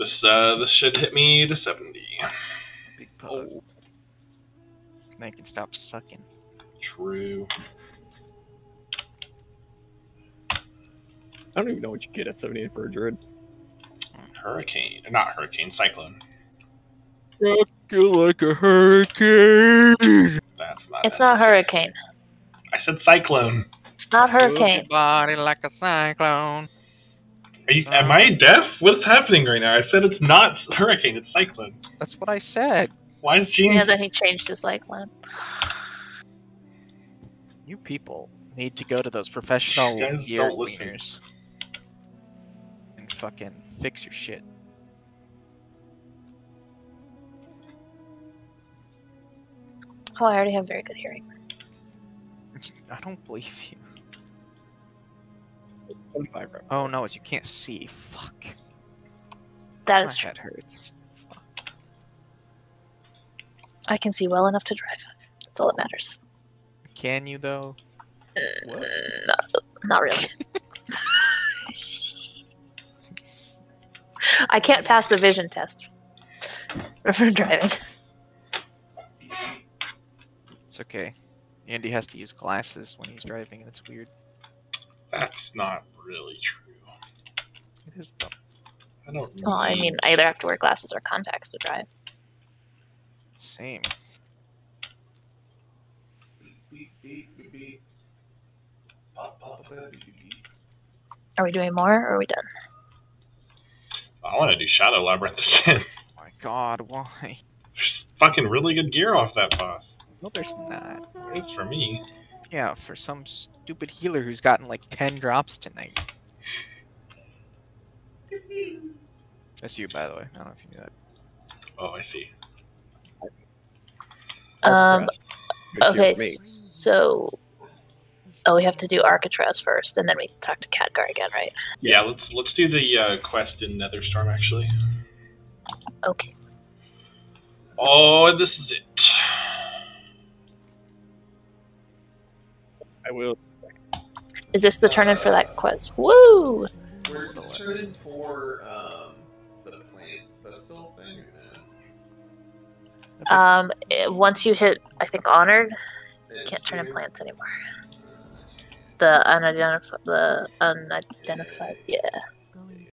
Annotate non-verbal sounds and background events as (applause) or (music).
This uh, this should hit me to seventy. Big pug. Now you can stop sucking. True. I don't even know what you get at 78 for a druid. Hurricane, not hurricane, cyclone. Rock you like a hurricane. That's not. It's it. not hurricane. I said cyclone. It's not Move your hurricane. Body like a cyclone. Are you, am uh, I deaf? What's happening right now? I said it's not (laughs) hurricane, it's cyclone. That's what I said. Why is Gene? Yeah, then he changed his cyclone. You people need to go to those professional You ear cleaners and fucking fix your shit. Oh, I already have very good hearing. (laughs) I don't believe you. 25 right? Oh no, it's you can't see. Fuck. That My true. head hurts. I can see well enough to drive. That's all that matters. Can you though? What? Mm, Not, not really. (laughs) I can't pass the vision test for driving. It's okay. Andy has to use glasses when he's driving, and it's weird. That's not really true. It is though. I don't. Well, I mean, I either have to wear glasses or contacts to drive. Same. Are we doing more or are we done? I want to do Shadow Labyrinth (laughs) again. Oh my God, why? There's fucking really good gear off that boss. No, there's not. It's for me. Yeah, for some stupid healer who's gotten like ten drops tonight. That's you, by the way. I don't know if you knew that. Oh, I see. Um, okay, so. Oh, we have to do Arcatraz first, and then we talk to Khadgar again, right? Yeah, let's let's do the uh, quest in Netherstorm actually. Okay. Oh, this is it. I will. Is this the turn in for that quest? Woo! Where's the turn in for um, the plants? Is that still a thing? Or? Um, eh, once you hit, I think honored, you can't turn in plants anymore. The unidentified, the unidentified, yeah.